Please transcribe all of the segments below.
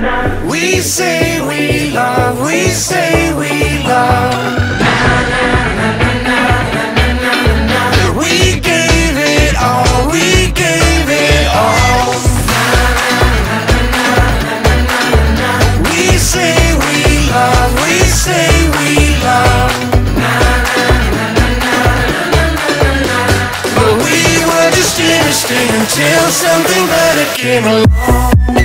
We say we love, we say we love. We gave it all, we gave it all. We say we love, we say we love. But we were just innocent until something better came along.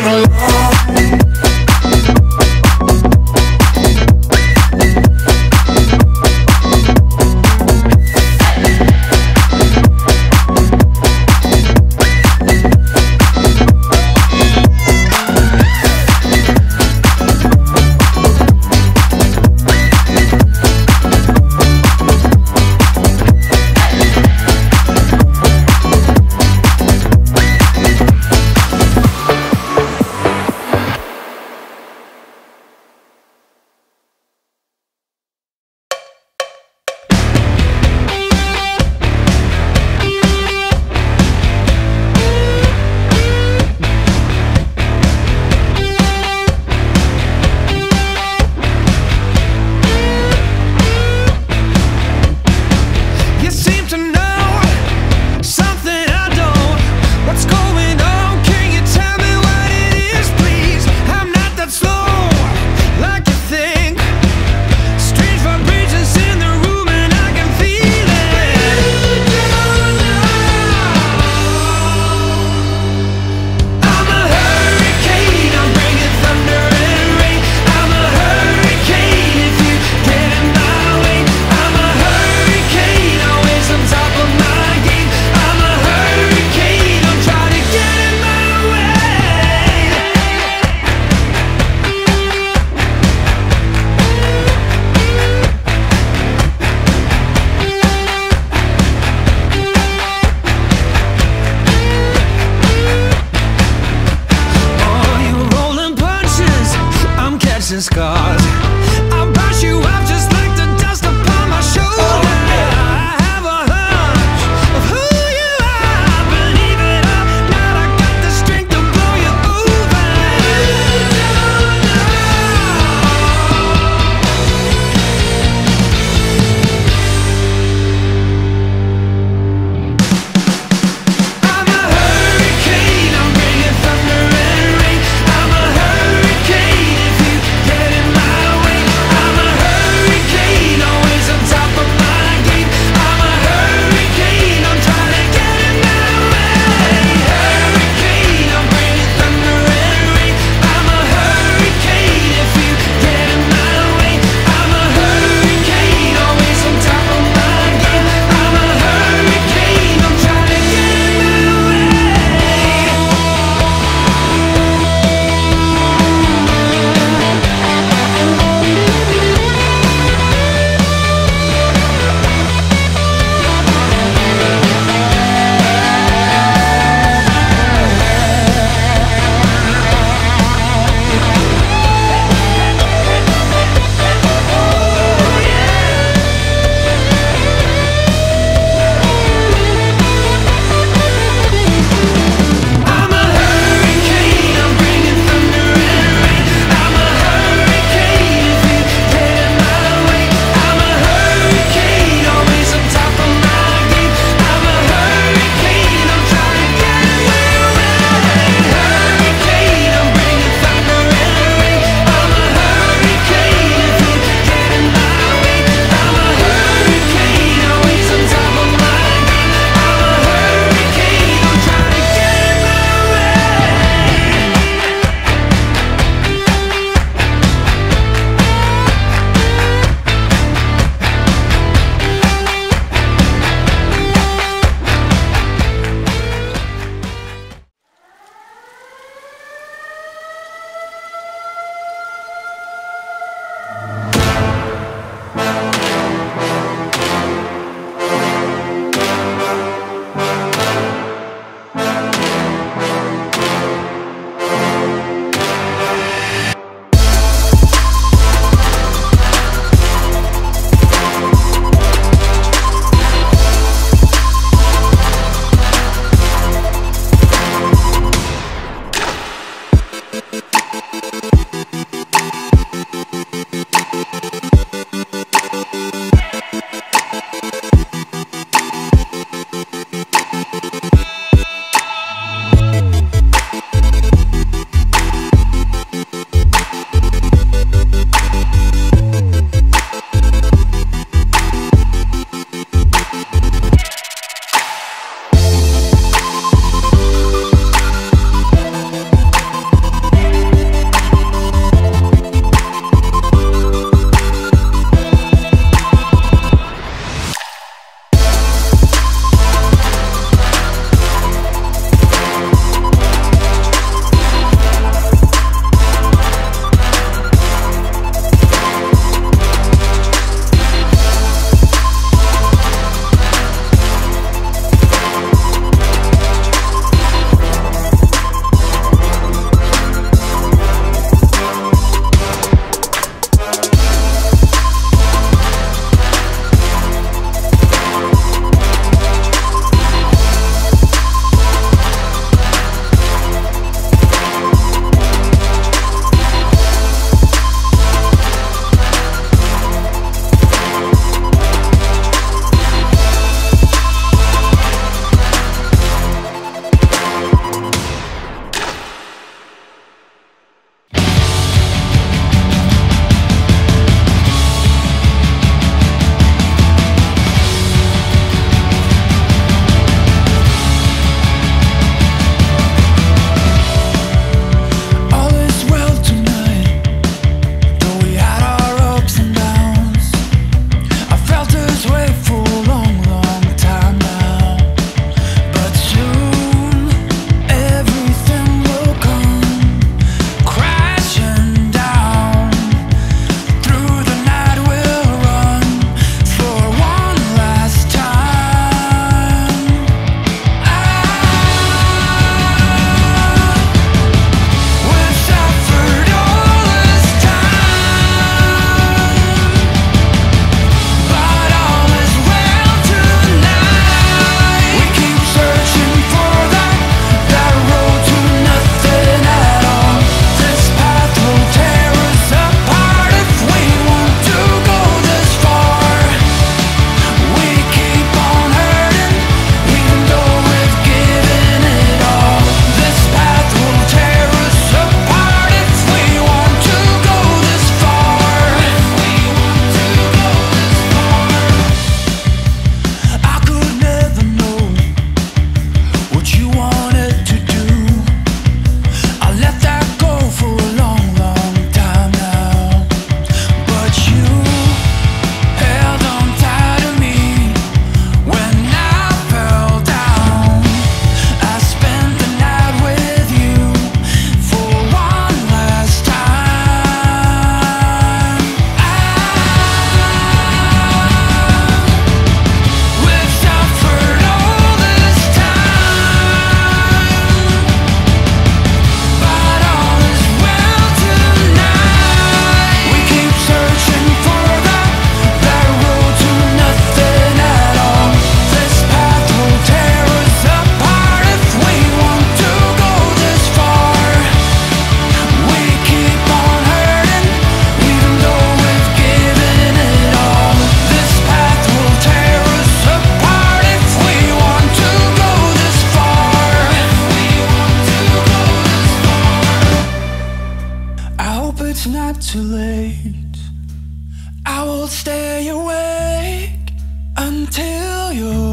Came along. not too late. I will stay awake until you're.